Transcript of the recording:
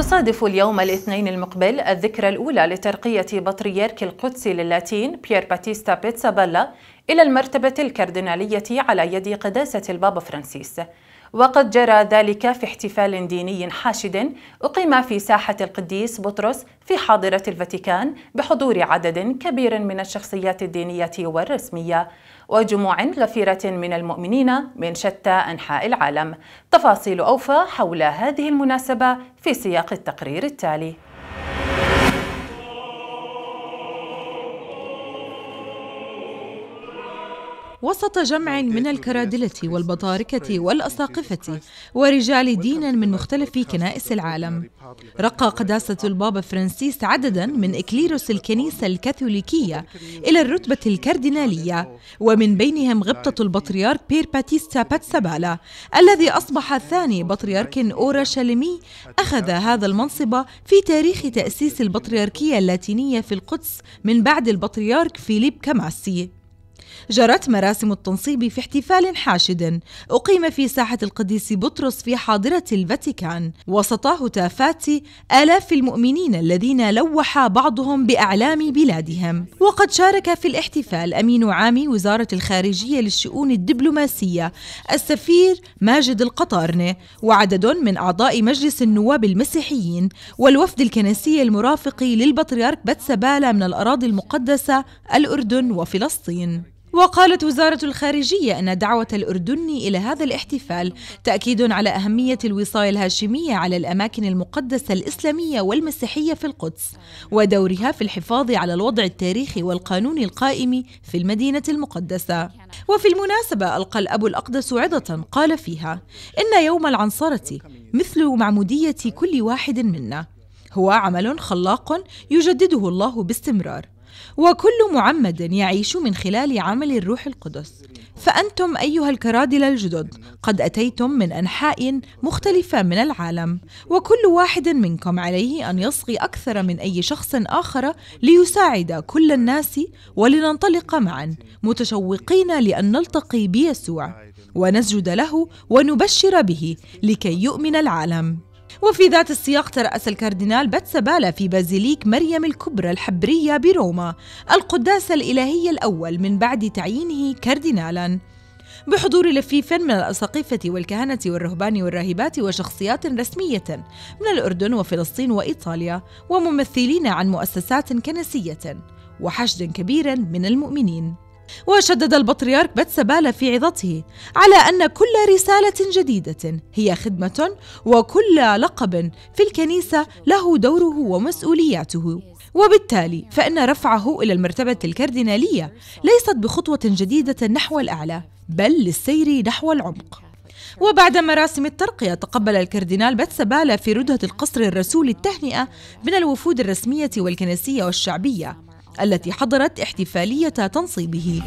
وتصادف اليوم الاثنين المقبل الذكرى الأولى لترقية بطريرك القدس للاتين بيير باتيستا بيتسابالا إلى المرتبة الكاردينالية على يد قداسة البابا فرانسيس. وقد جرى ذلك في احتفال ديني حاشد أقيم في ساحة القديس بطرس في حاضرة الفاتيكان بحضور عدد كبير من الشخصيات الدينية والرسمية وجموع غفيرة من المؤمنين من شتى أنحاء العالم. تفاصيل أوفى حول هذه المناسبة في سياق التقرير التالي. وسط جمع من الكرادلة والبطاركة والأساقفة ورجال دين من مختلف كنائس العالم. رقى قداسة البابا فرانسيس عددا من إكليروس الكنيسة الكاثوليكية إلى الرتبة الكاردينالية ومن بينهم غبطة البطريرك بيير باتيستا بيتسابالا الذي أصبح ثاني بطريرك أورشليمي أخذ هذا المنصب في تاريخ تأسيس البطريركية اللاتينية في القدس من بعد البطريرك فيليب كاماسي. جرت مراسم التنصيب في احتفال حاشد. أقيم في ساحة القديس بطرس في حاضرة الفاتيكان. وسط هتافات آلاف المؤمنين الذين لوح بعضهم بأعلام بلادهم. وقد شارك في الاحتفال أمين عام وزارة الخارجية للشؤون الدبلوماسية السفير ماجد القطارنة وعدد من أعضاء مجلس النواب المسيحيين والوفد الكنسي المرافق للبطريرك بتسبالة من الأراضي المقدسة الأردن وفلسطين. وقالت وزارة الخارجية أن دعوة الأردن إلى هذا الاحتفال تأكيد على أهمية الوصاية الهاشمية على الأماكن المقدسة الإسلامية والمسيحية في القدس ودورها في الحفاظ على الوضع التاريخي والقانوني القائم في المدينة المقدسة. وفي المناسبة ألقى الأب الأقدس عظة قال فيها إن يوم العنصرة مثل معمودية كل واحد منا هو عمل خلاق يجدده الله باستمرار. وكل معمد يعيش من خلال عمل الروح القدس. فأنتم أيها الكرادل الجدد قد أتيتم من أنحاء مختلفة من العالم وكل واحد منكم عليه أن يصغي أكثر من أي شخص آخر ليساعد كل الناس ولننطلق معا متشوقين لأن نلتقي بيسوع ونسجد له ونبشر به لكي يؤمن العالم. وفي ذات السياق ترأس الكاردينال بيتسابالا في بازيليك مريم الكبرى الحبرية بروما القداس الإلهي الأول من بعد تعيينه كاردينالا. بحضور لفيف من الأساقفة والكهنة والرهبان والراهبات وشخصيات رسمية من الأردن وفلسطين وإيطاليا وممثلين عن مؤسسات كنسية وحشد كبير من المؤمنين. وشدد البطريرك بتسبالة في عظته على أن كل رسالة جديدة هي خدمة وكل لقب في الكنيسة له دوره ومسؤولياته. وبالتالي فإن رفعه إلى المرتبة الكاردينالية ليست بخطوة جديدة نحو الأعلى بل للسير نحو العمق. وبعد مراسم الترقية تقبل الكاردينال بتسبالة في ردهة القصر الرسول التهنئة من الوفود الرسمية والكنسية والشعبية. التي حضرت احتفالية تنصيبه.